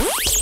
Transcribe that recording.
Bye.